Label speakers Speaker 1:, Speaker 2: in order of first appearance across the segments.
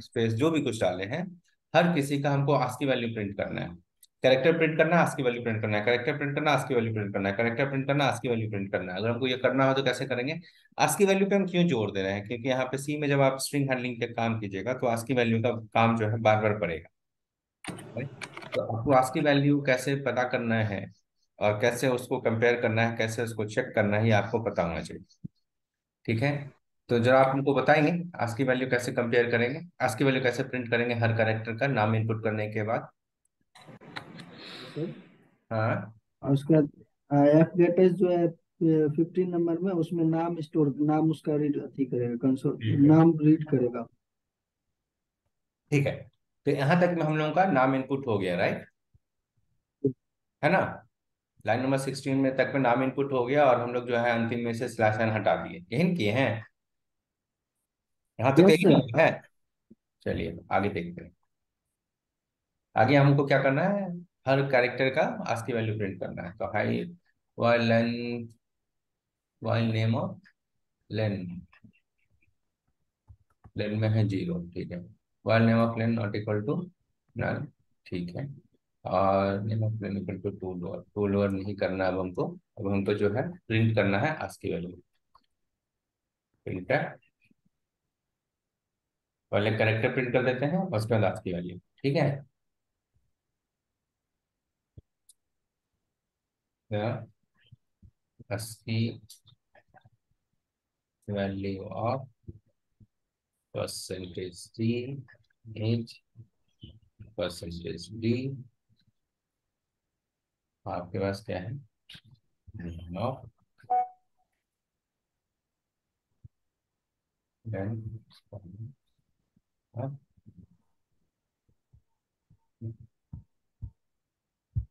Speaker 1: Space जो भी कुछ डाले हैं, हर किसी का हमको आस्की वैल्यू प्रिंट करना है। कैरेक्टर प्रिंट करना है आस्की वैल्यू प्रिंट करना है। कैरेक्टर प्रिंट करना आस्की वैल्यू प्रिंट करना है। कैरेक्टर प्रिंट करना आस्की वैल्यू प्रिंट करना है। अगर हमको ये करना हो तो कैसे करेंगे? आस्की वैल्यू पे हम क्यों ज़ोर दे रहे हैं? क्योंकि यहाँ पे सी में जब आप स्ट्रिंग हैंडलिंग के काम कीजिएगा तो आस्की वैल्यू का काम जो है बार बार पड़ेगा तो आपको आस्की वैल्यू कैसे पता करना है और कैसे उसको कंपेयर करना है, कैसे उसको चेक करना है, ये आपको पता होना चाहिए। ठीक है? तो जरा आप हमको बताएँगे आस्की वैल्यू कैसे कंपेयर करेंगे आस्की वैल्यू कैसे प्रिंट करेंगे हर कैरेक्टर का नाम इनपुट करने के बाद। हाँ।
Speaker 2: और उसके एफ़ गेटेस जो फिफ्टीन नंबर में उसमें नाम स्टोर नाम उसका रीड करेगा कंसोल
Speaker 1: ठीक।
Speaker 2: नाम रीड करेगा।
Speaker 1: ठीक है। तो यहाँ तक में हम लोगों का नाम इनपुट हो गया राइट है ना? लाइन नंबर सिक्सटीन में तक में नाम इनपुट हो गया और हम लोग जो है अंतिम में से स्लैश एन हटा दिए। यही किए हैं। यहाँ तक
Speaker 2: Yes,
Speaker 1: यही
Speaker 2: sir.
Speaker 1: है। चलिए आगे देखते हैं। आगे हमको क्या करना है? हर कैरेक्टर का आस्की वैल्यू प्रिंट करना है। तो high while len while name of len len में है ज़ीरो ठीक है। While name of len not equal to none ठीक है। और name of len equal to to lower to lower नहीं करना अब हमको। अब हमको जो है प्रिंट करना है आस्की वैल्यू प्रिंट है। पहले करेक्टर प्रिंट कर देते हैं उसके बाद आस्की वैल्यू ठीक है? Value of percentage D as percentage D आपके पास क्या है? ऑफ़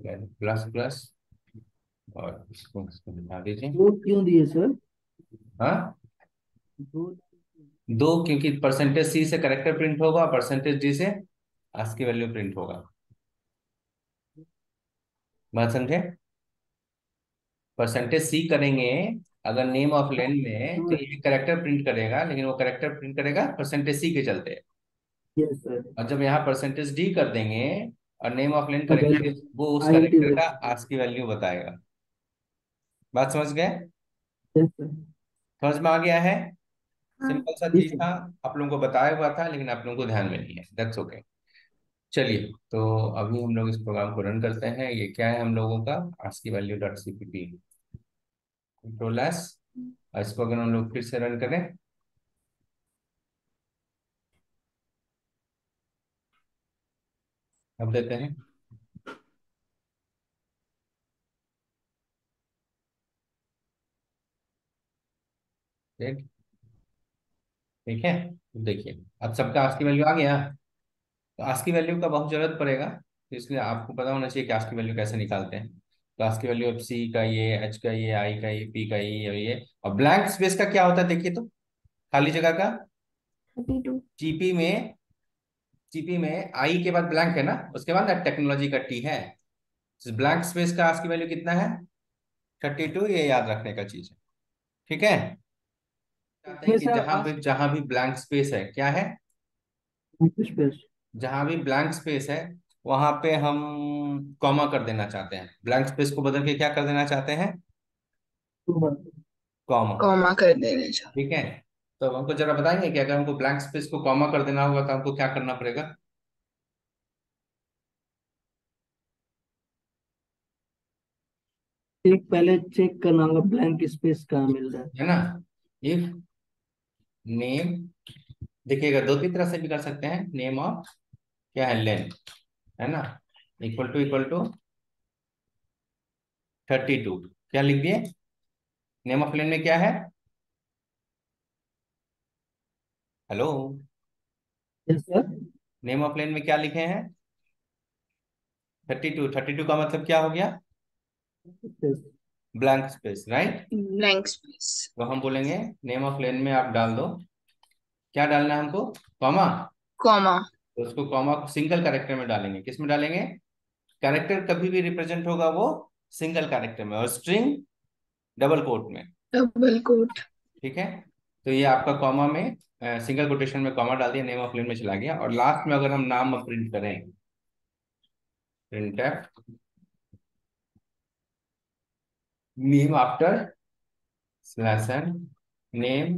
Speaker 1: प्लस प्लस और इसको इसको मिटा दीजिए।
Speaker 2: दो क्यों दिए सर
Speaker 1: हाँ?
Speaker 2: दो।
Speaker 1: दो क्योंकि परसेंटेज सी से करेक्टर प्रिंट होगा परसेंटेज डी से आस्की वैल्यू प्रिंट होगा। बात समझे? परसेंटेज सी करेंगे अगर नेम ऑफ़ लेन में तो ये करेक्टर प्रिंट करेगा लेकिन वो करेक्टर प्रिंट करेगा परसेंटेज सी के चलते।
Speaker 2: सर
Speaker 1: और जब यहाँ परसेंटेज डी कर देंगे और नेम ऑफ़ लेन करेंगे वो उस करेक्टर का
Speaker 2: वैल्यू।
Speaker 1: आस्की वैल्यू बताएगा। बात समझ गए?
Speaker 2: यस
Speaker 1: समझ में आ गया है? सिंपल सा चीज़ था। आप लोगों को बताया हुआ था लेकिन आप लोगों को ध्यान में नहीं है। दैट्स ओके चलिए तो अभी हम लोग इस प्रोग्राम को रन करते हैं। ये क्या है हम लोगों का? ASCII value dot CPP control S इसको अगर हम लोग फिर से रन करें अब देते हैं। ठीक ठीक है? तो देखिए अब सबका आस्की वैल्यू आ गया। तो आज की वैल्यू का बहुत ज़रूरत पड़ेगा तो इसलिए आपको पता होना चाहिए कि आज की वैल्यू कैसे निकालते हैं। तो आज की वैल्यू अब सी का ये एच का ये आई का ये पी का ये और ये। और ब्लैंक स्पेस का क्या होता है देखिए तो खाली जगह का? जीपी में जीपी में आई के बाद ब्लैंक है ना उसके बाद ना टेक्नोलॉजी का टी है। ब्लैंक स्पेस का आस्की वैल्यू कितना है? थर्टी टू ये याद रखने का चीज़ है। ठीक है? चाहते हैं कि जहाँ भी जहाँ भी ब्लैंक स्पेस है क्या है? जहाँ भी ब्लैंक स्पेस है वहाँ पे हम कॉमा कर देना चाहते हैं। ब्लैंक स्पेस को बदल के क्या कर देना चाहते हैं? कॉमा
Speaker 3: कॉमा कर देना
Speaker 1: ठीक है? तो हमको जरा बताएँगे कि अगर हमको ब्लैंक स्पेस को कॉमा कर देना होगा तो हमको क्या करना पड़ेगा?
Speaker 2: एक पहले चेक करना होगा ब्लैंक स्पेस कहाँ मिल रहा है।
Speaker 1: है ना? इफ़ नेम देखिएगा दो तीन तरह से भी कर सकते हैं नेम ऑफ़ क्या है? लेन है ना? Equal to equal to thirty two क्या लिख दिए? नेम ऑफ़ लेन में क्या है? Hello.
Speaker 2: Yes sir
Speaker 1: name of len में क्या लिखे हैं? थर्टी टू थर्टी टू का मतलब क्या हो गया? Blank space right
Speaker 3: blank space
Speaker 1: तो हम बोलेंगे नेम ऑफ़ लेन में आप डाल दो। क्या डालना है हमको? कॉमा।
Speaker 3: कॉमा।
Speaker 1: तो उसको कॉमा सिंगल कैरेक्टर में डालेंगे। किसमें डालेंगे? कैरेक्टर कभी भी रिप्रेजेंट होगा वो सिंगल कैरेक्टर में और स्ट्रिंग डबल कोट में।
Speaker 3: डबल कोट
Speaker 1: ठीक है? तो ये आपका कॉमा में सिंगल कोटेशन में कॉमा डाल दिया नेम ऑफ़ लेन में चला गया। और लास्ट में अगर हम नाम प्रिंट करें print name after slash name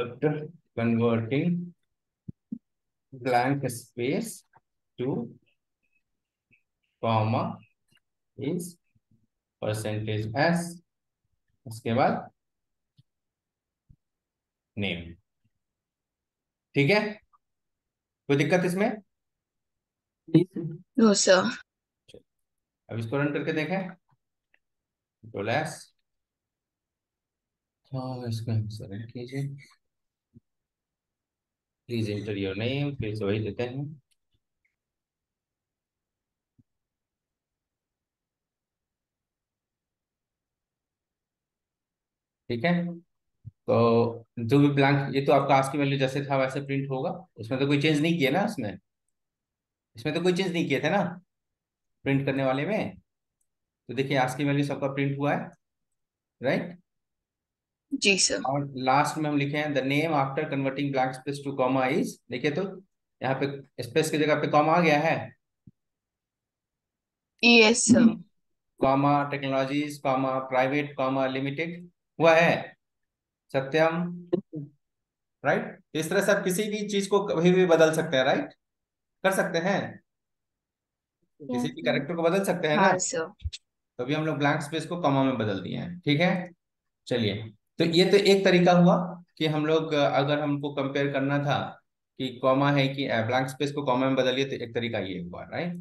Speaker 1: after converting blank space to comma is percentage S उसके बाद नेम ठीक है? कोई दिक्कत इसमें?
Speaker 3: नो सर
Speaker 1: अब इसको रन करके देखें। कंट्रोल एस हाँ इसको हम कीजिए। प्लीज़ एंटर योर नेम फिर से वही देते हैं। ठीक है? तो जो भी ब्लैंक ये तो आपका आज की वैल्यू जैसे था वैसे प्रिंट होगा। उसमें तो कोई चेंज नहीं किया ना इसमें इसमें तो कोई चेंज नहीं किए थे ना प्रिंट करने वाले में? तो देखिए आज की वैल्यू सबका प्रिंट हुआ है राइट
Speaker 3: जी सर
Speaker 1: और लास्ट में हम लिखे हैं the name after converting blank space to comma is देखिए तो यहाँ पे स्पेस की जगह पे कॉमा आ गया है।
Speaker 3: Yes sir
Speaker 1: comma technologies comma private comma limited हुआ है। सत्यम राइट इस तरह से आप किसी भी चीज़ को कभी भी बदल सकते हैं राइट कर सकते हैं। किसी भी कैरेक्टर को बदल सकते हैं ना?
Speaker 3: हाँ
Speaker 1: तो अभी हम लोग ब्लैंक स्पेस को कॉमा में बदल दिए हैं ठीक है? चलिए तो ये तो एक तरीका हुआ कि हम लोग अगर हमको कंपेयर करना था कि कॉमा है कि ब्लैंक स्पेस को कॉमा में बदलिए तो एक तरीका ये हुआ राइट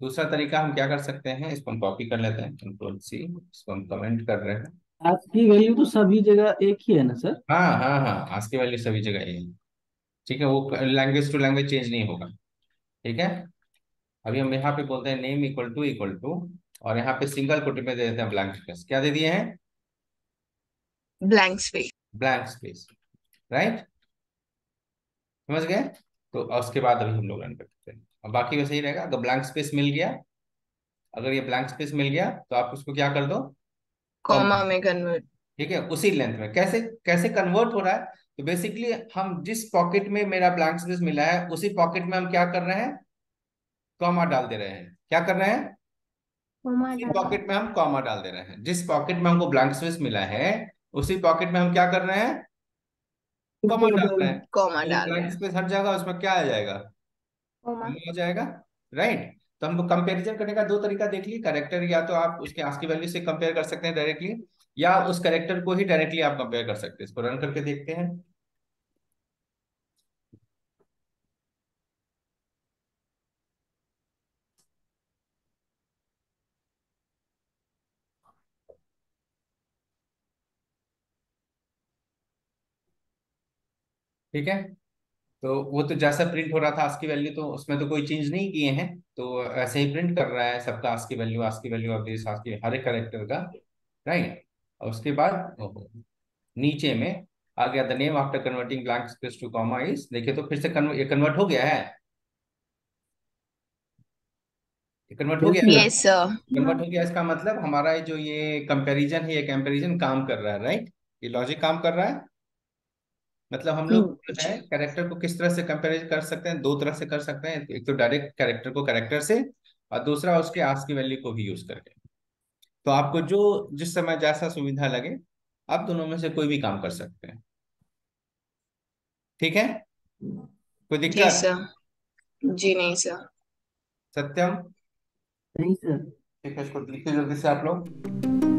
Speaker 1: दूसरा तरीका हम क्या कर सकते हैं इसको हम कॉपी कर लेते हैं कंट्रोल सी इसको हम कमेंट कर रहे हैं।
Speaker 2: आज की वैल्यू तो सभी जगह एक ही है ना सर
Speaker 1: हाँ हाँ हाँ आज की वैल्यू सभी जगह है ठीक है वो लैंग्वेज टू लैंग्वेज चेंज नहीं होगा। ठीक है? अभी हम यहाँ पे बोलते हैं name equal to equal to और यहाँ पे सिंगल कोटे में दे देते हैं ब्लैंक स्पेस क्या दे दिए हैं?
Speaker 3: Blank space
Speaker 1: blank space right समझ गए? तो उसके बाद अभी हम लोग रन करते हैं। अब बाकी वैसे ही रहेगा। अगर ब्लैंक स्पेस मिल गया अगर ये ब्लैंक स्पेस मिल गया तो आप उसको क्या कर दो?
Speaker 3: कॉमा में कन्वर्ट
Speaker 1: ठीक है उसी लेंथ में। कैसे कैसे कन्वर्ट हो रहा है? तो बेसिकली हम जिस पॉकेट में मेरा ब्लैंक स्पेस मिला है उसी पॉकेट में हम क्या कर रहे हैं? कॉमा डाल दे रहे हैं। क्या कर रहे हैं? उसी पॉकेट में हम कॉमा डाल दे रहे हैं। जिस पॉकेट में हमको ब्लैंक स्पेस मिला है उसी पॉकेट में हम क्या कर रहे हैं? कॉमा डाल रहे हैं।
Speaker 3: कॉमा डाल
Speaker 1: ब्लैंक स्पेस हट जाएगा उसमें क्या आ जाएगा?
Speaker 3: कॉमा
Speaker 1: हो जाएगा राइट तो हम कंपैरिजन करने का दो तरीका देख लिए। करेक्टर या तो आप उसके आज की वैल्यू से कंपेयर कर सकते हैं डायरेक्टली या उस करेक्टर को ही डायरेक्टली आप कंपेयर कर सकते हैं। इसको रन करके देखते हैं। ठीक है? तो वो तो जैसा प्रिंट हो रहा था आज की वैल्यू तो उसमें तो कोई चेंज नहीं किए हैं। तो ऐसे ही प्रिंट कर रहा है सबका आज की वैल्यू आज की वैल्यू ऑफ़ दिस आज हर एक करेक्टर का राइट और उसके बाद नीचे में आ गया the name after converting blank space to comma is देखिए तो फिर से कन्वर्ट कन्वर्ट हो गया है? कन्वर्ट हो गया?
Speaker 3: यस सर
Speaker 1: कन्वर्ट हो गया इसका मतलब हमारा जो ये कंपैरिजन है ये कंपैरिजन काम कर रहा है राइट ये लॉजिक काम कर रहा है। मतलब हम लोग जो कैरेक्टर को किस तरह से कंपेयर कर सकते हैं? दो तरह से कर सकते हैं। एक तो डायरेक्ट कैरेक्टर को कैरेक्टर से और दूसरा उसके आज की वैल्यू को भी यूज़ करके। तो आपको जो जिस समय जैसा सुविधा लगे आप दोनों में से कोई भी काम कर सकते हैं। ठीक है? कोई
Speaker 3: जी
Speaker 1: दिक्कत?
Speaker 3: सर। जी नहीं सर।
Speaker 1: सत्यम?
Speaker 2: नहीं सर।
Speaker 1: ठीक है इसको लिखिए जल्दी से आप लोग।